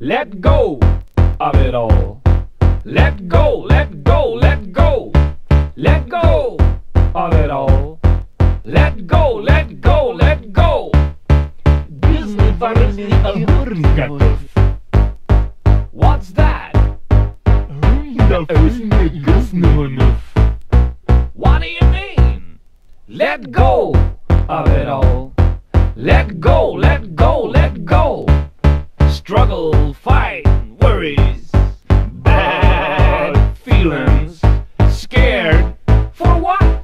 Let go of it all. Let go, let go, let go. Let go of it all. Let go, let go, let go. Disney Varsity Hurricane. What's that? What do you mean? Let go of it all. Let go, let go, worries, bad feelings, scared for what?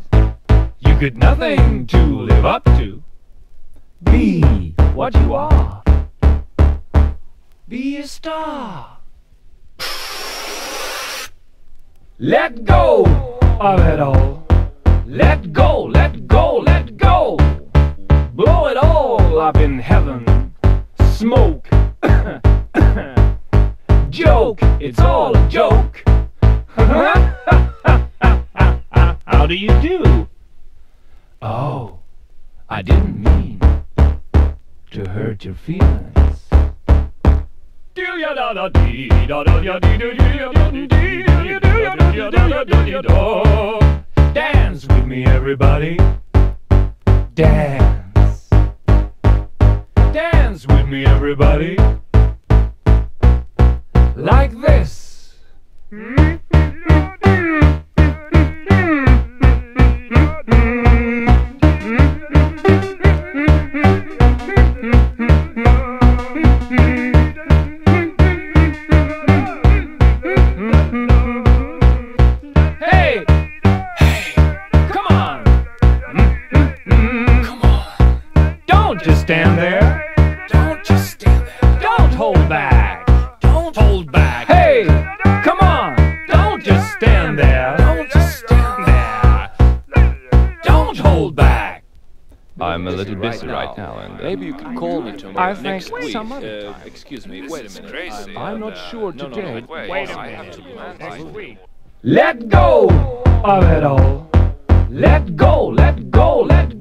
You got nothing to live up to. Be what you are. Be a star. Let go of it all. Let go, let go, let go. Blow it all up in heaven. Smoke. joke, it's all a joke. How do you do? Oh, I didn't mean to hurt your feelings. Dance with me, everybody. Dance. Dance with me, everybody. Stand there! Don't just stand there! Don't hold back! Don't hold back! Hey! Come on! Don't just stand there! Don't just stand there! Don't hold back! I'm a little busy right now, and uh, Maybe you can call me tomorrow. I think next week. some other Uh, time. excuse me. Wait a minute. I'm, I'm not uh, sure no, no, today. No, wait, Wait a I have minute. to. I- Let go of it all. Let go, let go, let